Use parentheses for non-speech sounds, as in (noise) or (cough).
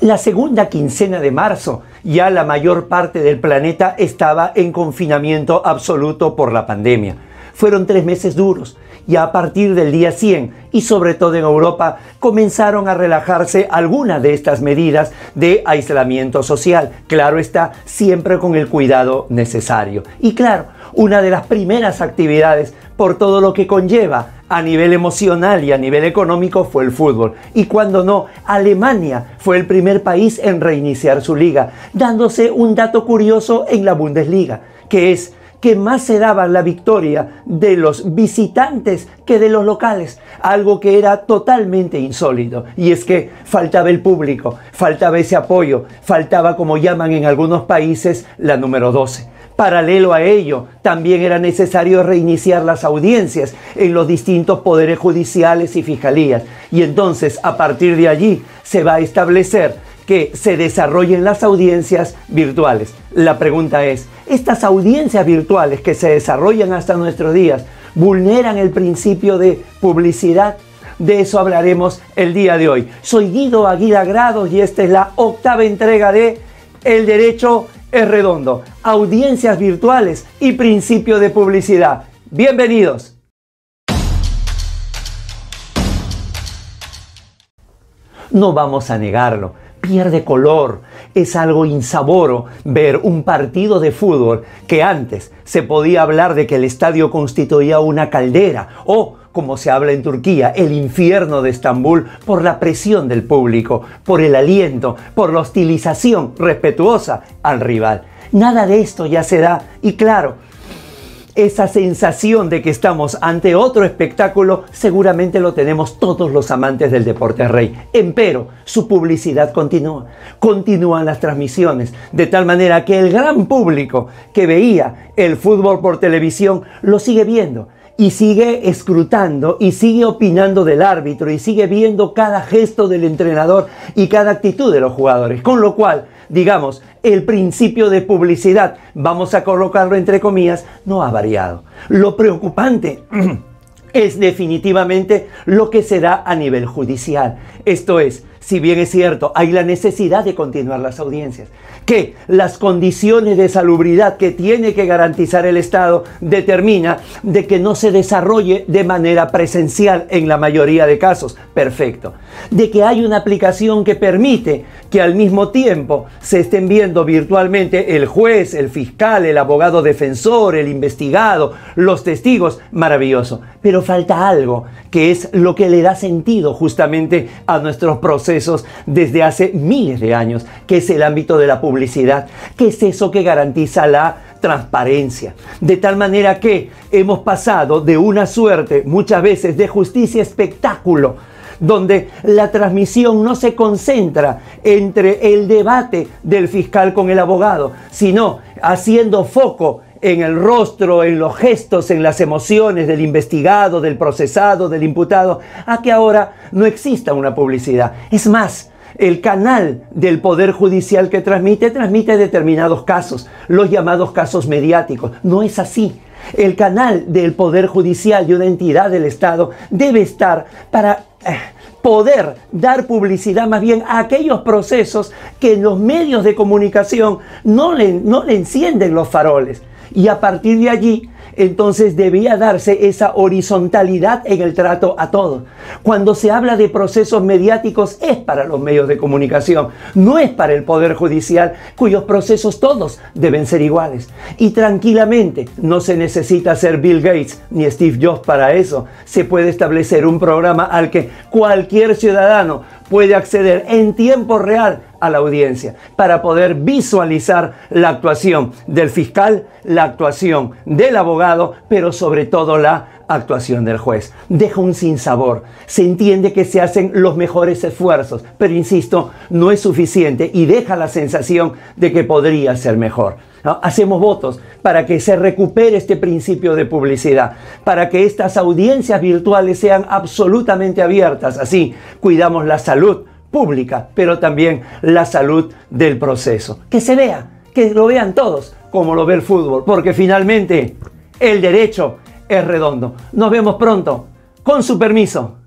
La segunda quincena de marzo, ya la mayor parte del planeta estaba en confinamiento absoluto por la pandemia. Fueron tres meses duros y a partir del día 100 y sobre todo en Europa comenzaron a relajarse algunas de estas medidas de aislamiento social. Claro está, siempre con el cuidado necesario. Y claro, una de las primeras actividades por todo lo que conlleva a nivel emocional y a nivel económico fue el fútbol. Y cuando no, Alemania fue el primer país en reiniciar su liga, dándose un dato curioso en la Bundesliga, que es que más se daba la victoria de los visitantes que de los locales, algo que era totalmente insólito. Y es que faltaba el público, faltaba ese apoyo, faltaba, como llaman en algunos países, la número 12. Paralelo a ello, también era necesario reiniciar las audiencias en los distintos poderes judiciales y fiscalías. Y entonces, a partir de allí, se va a establecer que se desarrollen las audiencias virtuales. La pregunta es, ¿estas audiencias virtuales que se desarrollan hasta nuestros días vulneran el principio de publicidad? De eso hablaremos el día de hoy. Soy Guido Aguila Grados y esta es la octava entrega de El Derecho es Redondo. Audiencias virtuales y principio de publicidad. Bienvenidos. No vamos a negarlo pierde color. Es algo insaboro ver un partido de fútbol que antes se podía hablar de que el estadio constituía una caldera o como se habla en Turquía, el infierno de Estambul por la presión del público, por el aliento, por la hostilización respetuosa al rival. Nada de esto ya se da y claro, esa sensación de que estamos ante otro espectáculo seguramente lo tenemos todos los amantes del deporte rey. Empero, su publicidad continúa. Continúan las transmisiones, de tal manera que el gran público que veía el fútbol por televisión lo sigue viendo y sigue escrutando y sigue opinando del árbitro y sigue viendo cada gesto del entrenador y cada actitud de los jugadores. Con lo cual, digamos, el principio de publicidad, vamos a colocarlo entre comillas, no ha variado. Lo preocupante (clears throat) es definitivamente lo que se da a nivel judicial. Esto es, si bien es cierto, hay la necesidad de continuar las audiencias, que las condiciones de salubridad que tiene que garantizar el Estado determina de que no se desarrolle de manera presencial en la mayoría de casos. Perfecto. De que hay una aplicación que permite que al mismo tiempo se estén viendo virtualmente el juez, el fiscal, el abogado defensor, el investigado, los testigos. Maravilloso. Pero falta algo que es lo que le da sentido justamente a nuestros procesos desde hace miles de años, que es el ámbito de la publicidad, que es eso que garantiza la transparencia. De tal manera que hemos pasado de una suerte muchas veces de justicia espectáculo, donde la transmisión no se concentra entre el debate del fiscal con el abogado, sino haciendo foco en el rostro, en los gestos, en las emociones del investigado, del procesado, del imputado, a que ahora no exista una publicidad. Es más, el canal del Poder Judicial que transmite, transmite determinados casos, los llamados casos mediáticos. No es así. El canal del Poder Judicial de una entidad del Estado debe estar para eh, poder dar publicidad más bien a aquellos procesos que los medios de comunicación no le, no le encienden los faroles y a partir de allí entonces debía darse esa horizontalidad en el trato a todos. Cuando se habla de procesos mediáticos es para los medios de comunicación, no es para el Poder Judicial, cuyos procesos todos deben ser iguales. Y tranquilamente, no se necesita ser Bill Gates ni Steve Jobs para eso. Se puede establecer un programa al que cualquier ciudadano puede acceder en tiempo real a la audiencia para poder visualizar la actuación del fiscal, la actuación del abogado, pero sobre todo la actuación del juez. Deja un sinsabor. Se entiende que se hacen los mejores esfuerzos, pero insisto, no es suficiente y deja la sensación de que podría ser mejor. Hacemos votos para que se recupere este principio de publicidad, para que estas audiencias virtuales sean absolutamente abiertas. Así cuidamos la salud pública, pero también la salud del proceso. Que se vea, que lo vean todos como lo ve el fútbol, porque finalmente el derecho es redondo. Nos vemos pronto. Con su permiso.